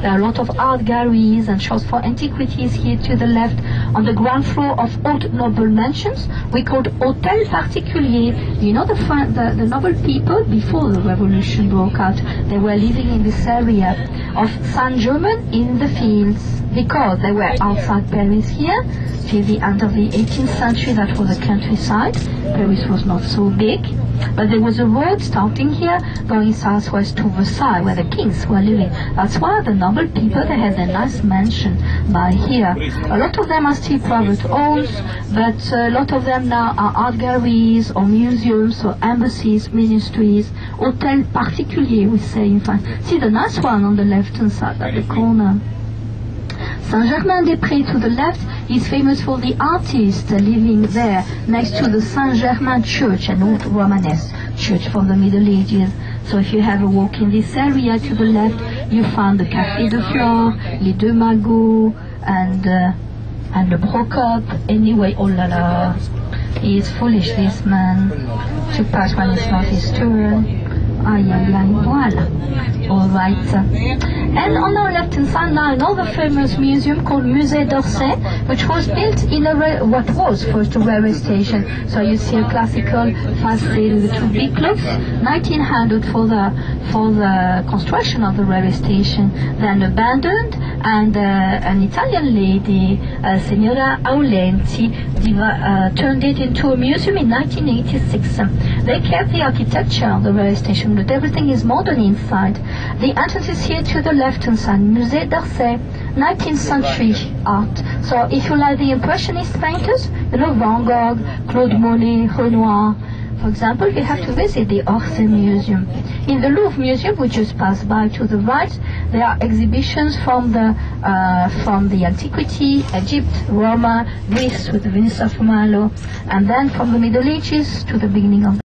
There are a lot of art galleries and shops for antiquities here to the left. On the ground floor of old noble mansions, we called Hôtel Particulier. You know the, the, the noble people before the revolution broke out, they were living in this area of Saint-Germain in the fields because they were outside Paris here till the end of the 18th century that was the countryside. Paris was not so big. But there was a road starting here going southwest to Versailles where the kings were living. That's why the noble people they had a nice mansion by here. A lot of them are still private homes, but a lot of them now are art galleries or museums or embassies, ministries, hôtel particulier we say in France. See the nice one on the left hand side at the corner. Saint-Germain-des-Prés to the left is famous for the artists living there next to the Saint-Germain church, an old Romanesque church from the Middle Ages. So if you have a walk in this area to the left, you find the Café de Flore, Les Deux Magots, and, uh, and the Procope. Anyway, oh la la, he is foolish, this man, to pass when it's not his turn. Aye, aye, aye, voila. All right. And on our left-hand side now another famous museum called Musée d'Orsay, which was built in a what was first a railway station. So you see a classical facade with two big clocks, 1900 for the for the construction of the railway station, then abandoned, and uh, an Italian lady, uh, Signora Aulenti, uh, turned it into a museum in 1986. They kept the architecture of the railway station, but everything is modern inside. The entrance is here to the left-hand side, Musée d'Orsay, 19th century art. So if you like the Impressionist painters, you know, Van Gogh, Claude Monet, Renoir, for example, you have to visit the Orsay Museum. In the Louvre Museum, we just passed by to the right, there are exhibitions from the uh, from the antiquity, Egypt, Roma, Greece with the Venus of Milo, and then from the Middle Ages to the beginning of